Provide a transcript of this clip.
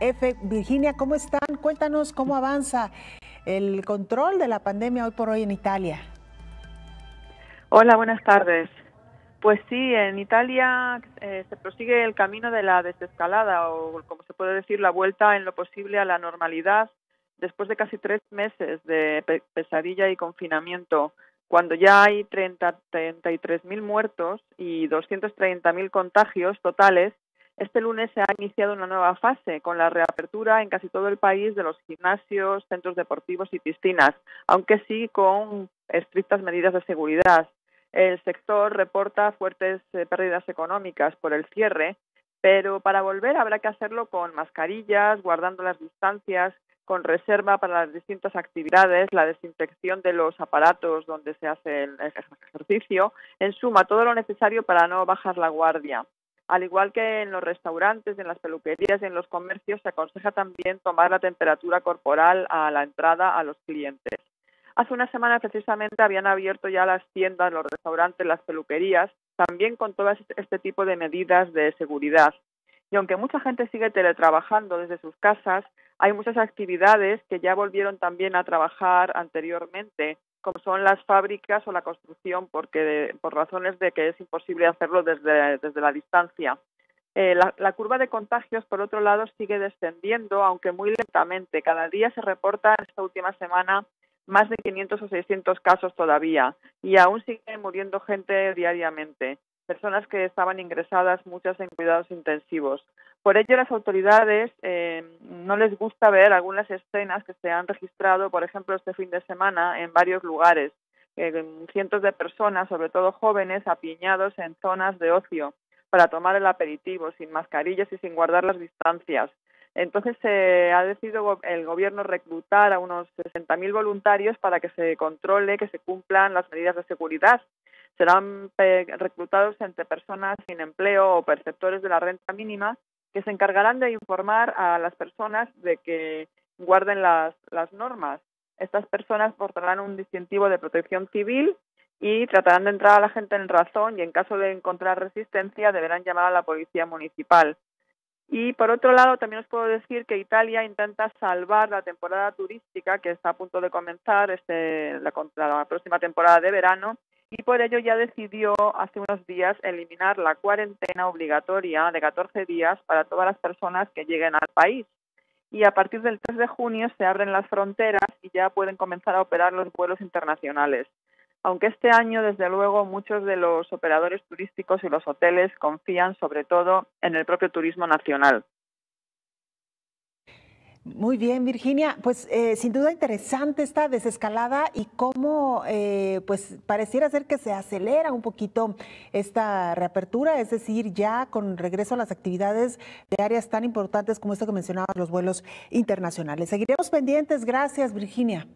F. Virginia, ¿cómo están? Cuéntanos cómo avanza el control de la pandemia hoy por hoy en Italia. Hola, buenas tardes. Pues sí, en Italia eh, se prosigue el camino de la desescalada o, como se puede decir, la vuelta en lo posible a la normalidad después de casi tres meses de pesadilla y confinamiento, cuando ya hay 30, 33.000 muertos y 230.000 contagios totales, este lunes se ha iniciado una nueva fase con la reapertura en casi todo el país de los gimnasios, centros deportivos y piscinas, aunque sí con estrictas medidas de seguridad. El sector reporta fuertes eh, pérdidas económicas por el cierre, pero para volver habrá que hacerlo con mascarillas, guardando las distancias, con reserva para las distintas actividades, la desinfección de los aparatos donde se hace el ejercicio, en suma, todo lo necesario para no bajar la guardia. Al igual que en los restaurantes, en las peluquerías y en los comercios, se aconseja también tomar la temperatura corporal a la entrada a los clientes. Hace una semana precisamente habían abierto ya las tiendas, los restaurantes, las peluquerías, también con todo este tipo de medidas de seguridad. Y aunque mucha gente sigue teletrabajando desde sus casas, hay muchas actividades que ya volvieron también a trabajar anteriormente, como son las fábricas o la construcción, porque por razones de que es imposible hacerlo desde, desde la distancia. Eh, la, la, curva de contagios, por otro lado, sigue descendiendo, aunque muy lentamente. Cada día se reporta esta última semana más de 500 o 600 casos todavía y aún sigue muriendo gente diariamente, personas que estaban ingresadas, muchas en cuidados intensivos. Por ello, las autoridades eh, no les gusta ver algunas escenas que se han registrado, por ejemplo, este fin de semana en varios lugares. Eh, cientos de personas, sobre todo jóvenes, apiñados en zonas de ocio para tomar el aperitivo, sin mascarillas y sin guardar las distancias. Entonces se ha decidido el gobierno reclutar a unos 60.000 voluntarios para que se controle que se cumplan las medidas de seguridad. Serán eh, reclutados entre personas sin empleo o perceptores de la renta mínima que se encargarán de informar a las personas de que guarden las, las normas. Estas personas portarán un distintivo de protección civil y tratarán de entrar a la gente en razón y en caso de encontrar resistencia deberán llamar a la policía municipal. Y por otro lado, también os puedo decir que Italia intenta salvar la temporada turística que está a punto de comenzar, este, la, la próxima temporada de verano, y por ello ya decidió hace unos días eliminar la cuarentena obligatoria de 14 días para todas las personas que lleguen al país. Y a partir del 3 de junio se abren las fronteras y ya pueden comenzar a operar los vuelos internacionales. Aunque este año, desde luego, muchos de los operadores turísticos y los hoteles confían sobre todo en el propio turismo nacional. Muy bien, Virginia. Pues eh, sin duda interesante esta desescalada y cómo eh, pues pareciera ser que se acelera un poquito esta reapertura, es decir, ya con regreso a las actividades de áreas tan importantes como esto que mencionaba, los vuelos internacionales. Seguiremos pendientes. Gracias, Virginia.